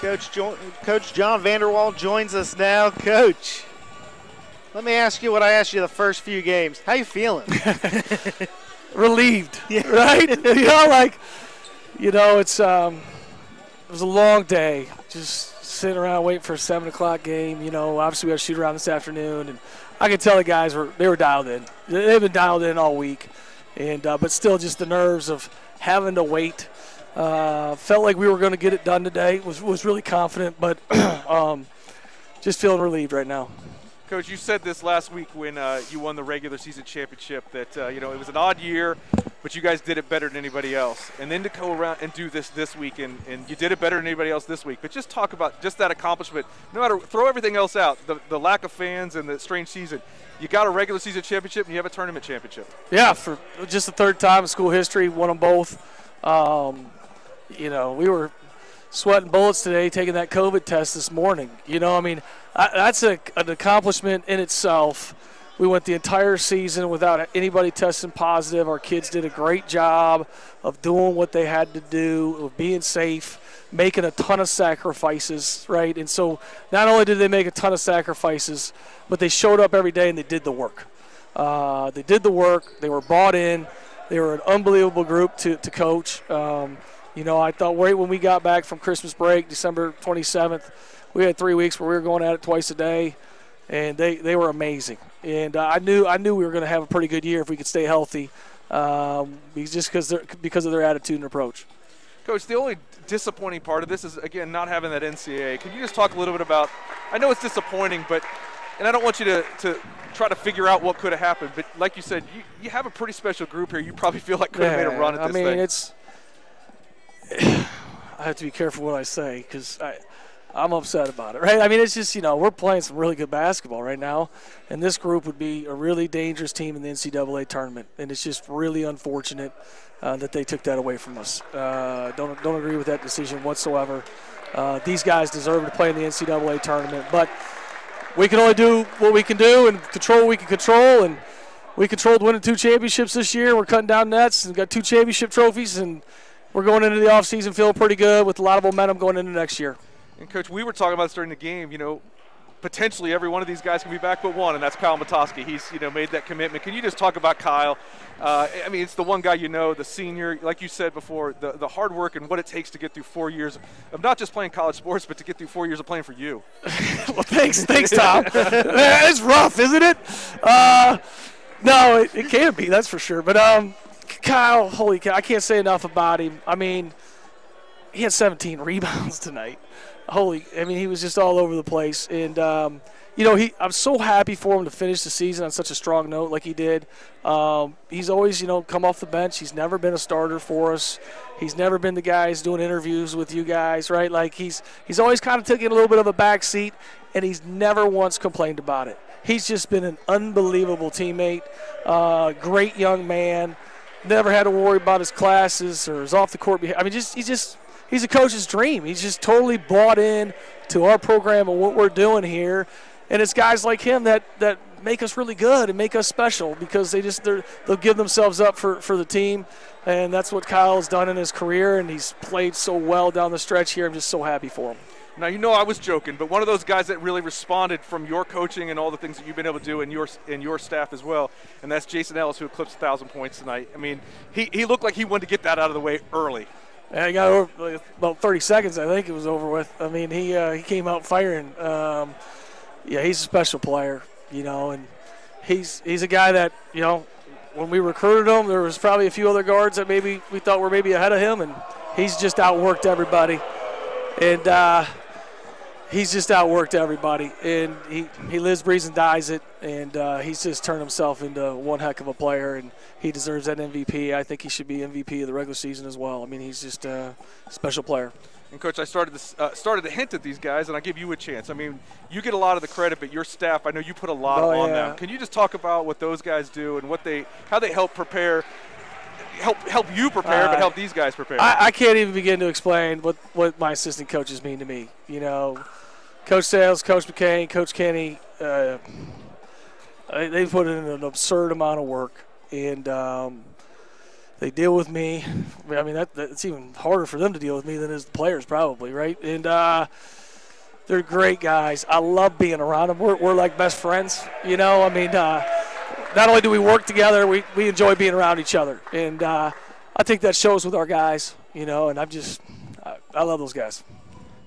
Coach, jo- Coach Jon VanderWal joins us now. Coach, let me ask you what I asked you the first few games. How you feeling? Relieved, Yeah. right? you know, like, you know, it's um, it was a long day. Just sitting around waiting for a seven o'clock game. You know, obviously we had a shoot around this afternoon, and I could tell the guys were they were dialed in. They- They've been dialed in all week, and uh, but still, just the nerves of having to wait. Uh, felt like we were going to get it done today. Was was really confident, but um, just feeling relieved right now. Coach, you said this last week when uh, you won the regular season championship that uh, you know it was an odd year, but you guys did it better than anybody else. And then to go around and do this this week, and, and you did it better than anybody else this week. But just talk about just that accomplishment. No matter throw everything else out, the, the lack of fans and the strange season. You got a regular season championship and you have a tournament championship. Yeah, for just the third time in school history, won them both. Um, you know, we were sweating bullets today taking that COVID test this morning. You know, I mean, I, that's a, an accomplishment in itself. We went the entire season without anybody testing positive. Our kids did a great job of doing what they had to do, of being safe, making a ton of sacrifices, right? And so not only did they make a ton of sacrifices, but they showed up every day and they did the work. Uh, they did the work. They were bought in. They were an unbelievable group to, to coach. Um, you know, I thought right when we got back from Christmas break, December 27th, we had three weeks where we were going at it twice a day, and they, they were amazing. And uh, I knew I knew we were going to have a pretty good year if we could stay healthy, um, just because because of their attitude and approach. Coach, the only disappointing part of this is again not having that NCAA. Can you just talk a little bit about? I know it's disappointing, but and I don't want you to, to try to figure out what could have happened. But like you said, you, you have a pretty special group here. You probably feel like could have made a run at I this I mean, thing. it's. I have to be careful what I say because I, I'm upset about it, right? I mean, it's just you know we're playing some really good basketball right now, and this group would be a really dangerous team in the NCAA tournament, and it's just really unfortunate uh, that they took that away from us. Uh, don't don't agree with that decision whatsoever. Uh, these guys deserve to play in the NCAA tournament, but we can only do what we can do and control what we can control, and we controlled winning two championships this year. We're cutting down nets and got two championship trophies, and we're going into the offseason feeling pretty good with a lot of momentum going into next year. And coach, we were talking about this during the game. You know, potentially every one of these guys can be back but one, and that's Kyle Matoski. He's you know made that commitment. Can you just talk about Kyle? Uh, I mean, it's the one guy you know, the senior, like you said before, the, the hard work and what it takes to get through four years of not just playing college sports, but to get through four years of playing for you. well, thanks, thanks, Tom. it's rough, isn't it? Uh, no, it, it can be, that's for sure. But um, Kyle, holy cow, I can't say enough about him. I mean, he had 17 rebounds tonight. Holy, I mean, he was just all over the place. And, um, you know, he I'm so happy for him to finish the season on such a strong note like he did. Um, he's always, you know, come off the bench. He's never been a starter for us. He's never been the guy who's doing interviews with you guys, right? Like he's he's always kind of taking a little bit of a back seat, and he's never once complained about it. He's just been an unbelievable teammate, uh, great young man. Never had to worry about his classes or his off the court behavior. I mean, just he's just he's a coach's dream. He's just totally bought in to our program and what we're doing here. And it's guys like him that, that make us really good and make us special because they just they'll give themselves up for, for the team. And that's what Kyle has done in his career, and he's played so well down the stretch here. I'm just so happy for him. Now you know I was joking, but one of those guys that really responded from your coaching and all the things that you've been able to do and your and your staff as well, and that's Jason Ellis who eclipsed a thousand points tonight. I mean, he, he looked like he wanted to get that out of the way early. And I got over about 30 seconds. I think it was over with. I mean, he uh, he came out firing. Um, yeah, he's a special player, you know, and he's he's a guy that you know when we recruited him, there was probably a few other guards that maybe we thought were maybe ahead of him, and he's just outworked everybody, and uh, he's just outworked everybody, and he he lives, breathes, and dies it, and uh, he's just turned himself into one heck of a player, and he deserves that MVP. I think he should be MVP of the regular season as well. I mean, he's just a special player. And coach, I started this, uh, started to hint at these guys, and I give you a chance. I mean, you get a lot of the credit, but your staff, I know you put a lot Oh, on yeah. them. Can you just talk about what those guys do and what they, how they help prepare, help help you prepare, but Uh, help these guys prepare? I, I can't even begin to explain what, what my assistant coaches mean to me. You know, Coach Sales, Coach McCain, Coach Kenny, uh, they- they put in an absurd amount of work. And, um, They deal with me. I mean, that, that's even harder for them to deal with me than is the players, probably, right? And uh, they're great guys. I love being around them. We're, we're like best friends, you know? I mean, uh, not only do we work together, we, we enjoy being around each other. And uh, I think that shows with our guys, you know, and I'm just, I, I love those guys.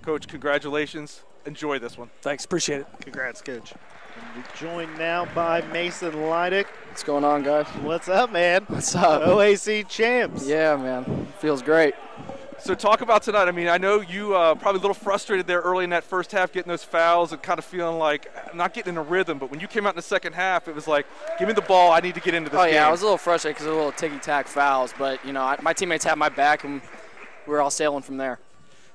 Coach, congratulations. Enjoy this one. Thanks. Appreciate it. Congrats, Coach. And we're joined now by Mason Lydic. What's going on, guys? What's up, man? What's up? OAC champs. Yeah, man. Feels great. So talk about tonight. I mean, I know you uh, probably a little frustrated there early in that first half, getting those fouls and kind of feeling like not getting in a rhythm. But when you came out in the second half, it was like, give me the ball. I need to get into this oh game. yeah, I was a little frustrated because of a little ticky-tack fouls, but you know, I, my teammates had my back and we were all sailing from there.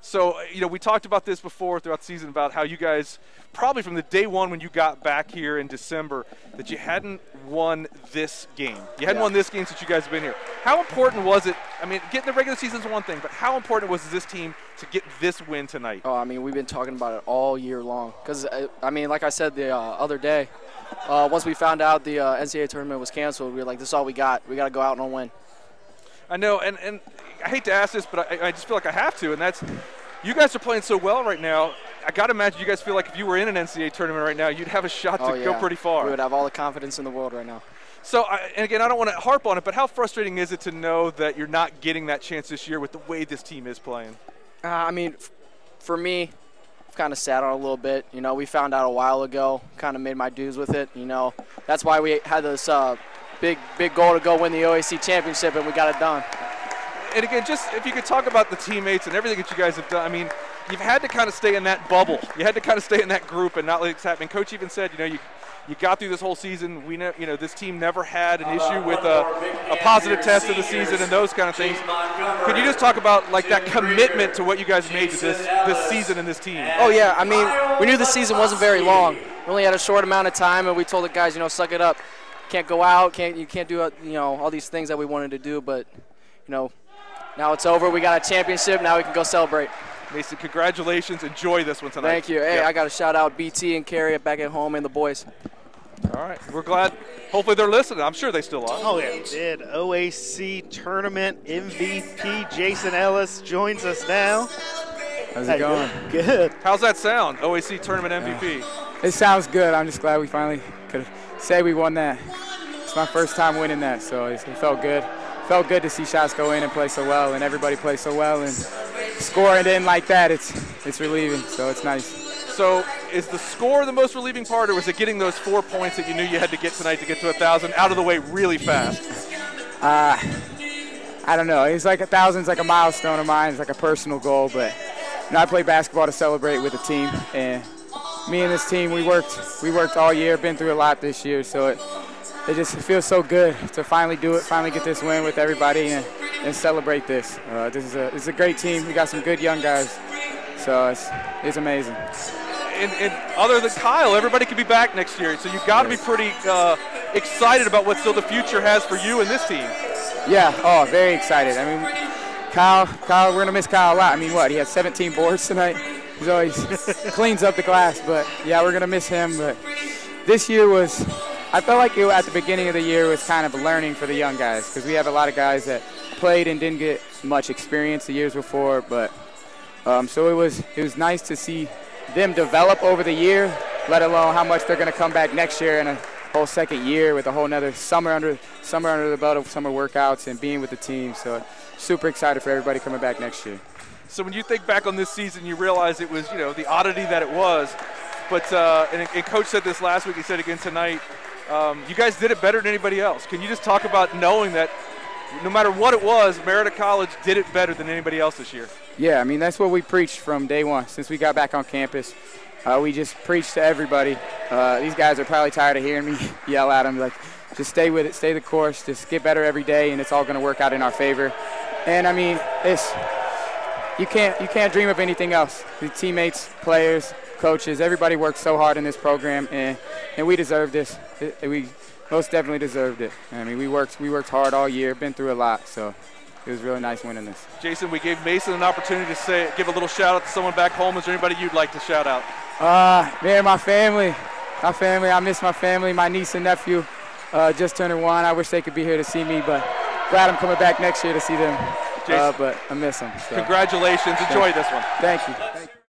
So, you know, we talked about this before throughout the season about how you guys, probably from the day one when you got back here in December, that you hadn't won this game. You hadn't Yeah. won this game since you guys have been here. How important was it? I mean, getting the regular season is one thing, but how important was this team to get this win tonight? Oh, I mean, we've been talking about it all year long. Because I mean, like I said the uh, other day, uh, once we found out the uh, NCAA tournament was canceled, we were like, "This is all we got. We got to go out and win." I know, and, and I hate to ask this, but I, I just feel like I have to, and that's you guys are playing so well right now. I got to imagine you guys feel like if you were in an NCAA tournament right now, you'd have a shot to oh yeah, go pretty far. We would have all the confidence in the world right now. So, I, and again, I don't want to harp on it, but how frustrating is it to know that you're not getting that chance this year with the way this team is playing? Uh, I mean, f- for me, I've kind of sat on it a little bit. You know, we found out a while ago, kind of made my dues with it. You know, that's why we had this uh, big, big goal to go win the OAC championship, and we got it done. And again, just if you could talk about the teammates and everything that you guys have done. I mean, you've had to kind of stay in that bubble. You had to kind of stay in that group and not let it happen. Coach even said, you know, you you got through this whole season. We know, you know, this team never had an issue with a, a positive test of the season and those kind of things. Could you just talk about like that commitment to what you guys made to this this season and this team? Oh yeah, I mean, we knew the season wasn't very long. We only had a short amount of time, and we told the guys, you know, suck it up. Can't go out. Can't you can't do uh, you know all these things that we wanted to do, but you know, now it's over. We got a championship. Now we can go celebrate. Mason, congratulations. Enjoy this one tonight. Thank you. Hey, Yeah. I got to shout out BT and Carrie back at home and the boys. All right, we're glad. Hopefully they're listening. I'm sure they still are. Oh, yeah. Did OAC tournament MVP Jason Ellis joins us now. How's it you going? doing? Good. How's that sound? OAC tournament MVP. It sounds good. I'm just glad we finally could say we won that. It's my first time winning that, so it felt good. Felt good to see shots go in and play so well, and everybody play so well, and scoring in like that. It's it's relieving, so it's nice. So, is the score the most relieving part, or was it getting those four points that you knew you had to get tonight to get to a thousand out of the way really fast? Uh, I don't know. It's like a thousand's like a milestone of mine. It's like a personal goal, but you know, I play basketball to celebrate with the team, and me and this team, we worked we worked all year. Been through a lot this year, so it it just feels so good to finally do it, finally get this win with everybody, and, and celebrate this. Uh, this is a this is a great team. We got some good young guys, so it's it's amazing. And, and other than Kyle, everybody could be back next year. So you've got to be pretty uh, excited about what still the future has for you and this team. Yeah. Oh, very excited. I mean, Kyle, Kyle, we're gonna miss Kyle a lot. I mean, what? He had 17 boards tonight. He's always cleans up the glass, but yeah, we're gonna miss him. But this year was, I felt like it, at the beginning of the year was kind of learning for the young guys because we have a lot of guys that played and didn't get much experience the years before. But um, so it was, it was nice to see them develop over the year, let alone how much they're gonna come back next year in a whole second year with a whole nother summer under summer under the belt of summer workouts and being with the team. So super excited for everybody coming back next year. So when you think back on this season, you realize it was, you know, the oddity that it was. But uh, and, and Coach said this last week. He said again tonight. Um, you guys did it better than anybody else. Can you just talk about knowing that no matter what it was, Marietta College did it better than anybody else this year? Yeah, I mean that's what we preached from day one since we got back on campus. Uh, we just preached to everybody. Uh, these guys are probably tired of hearing me yell at them like, just stay with it, stay the course, just get better every day, and it's all going to work out in our favor. And I mean, it's you can't you can't dream of anything else. The teammates, players, coaches, everybody worked so hard in this program, and and we deserve this. We most definitely deserved it. I mean, we worked we worked hard all year, been through a lot, so it was really nice winning this. Jason, we gave Mason an opportunity to say, give a little shout out to someone back home. Is there anybody you'd like to shout out? Uh, man, my family, my family. I miss my family. My niece and nephew uh, just turning one. I wish they could be here to see me, but glad I'm coming back next year to see them. Jason. Uh, but I miss them. So. Congratulations. Enjoy this one. Thank you. Thank you.